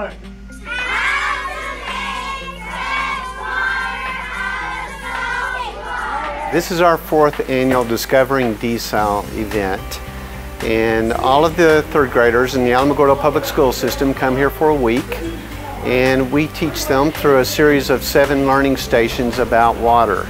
summer. This is our fourth annual Discovering Desal event. And all of the third graders in the Alamogordo Public School System come here for a week. And we teach them through a series of seven learning stations about water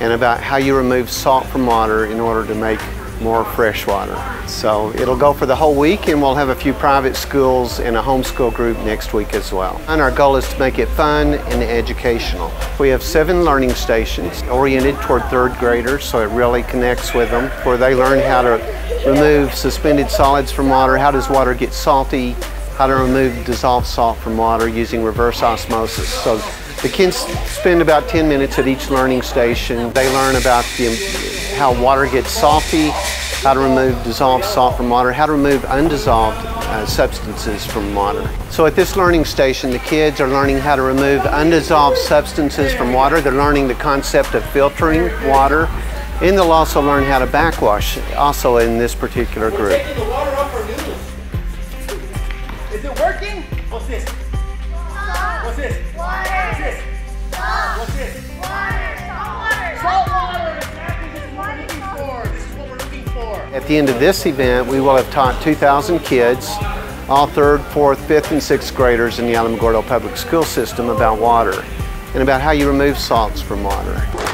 and about how you remove salt from water in order to make more fresh water. So it'll go for the whole week and we'll have a few private schools and a homeschool group next week as well. And our goal is to make it fun and educational. We have seven learning stations oriented toward third graders so it really connects with them where they learn how to remove suspended solids from water, how does water get salty, how to remove dissolved salt from water using reverse osmosis. So the kids spend about 10 minutes at each learning station. They learn about the, how water gets salty, how to remove dissolved salt from water, how to remove undissolved uh, substances from water. So at this learning station, the kids are learning how to remove undissolved substances from water. They're learning the concept of filtering water, and they'll also learn how to backwash, also in this particular group. Is it working? What's this? What's this? At the end of this event, we will have taught 2,000 kids, all third, fourth, fifth, and sixth graders in the Alamogordo Public School System about water and about how you remove salts from water.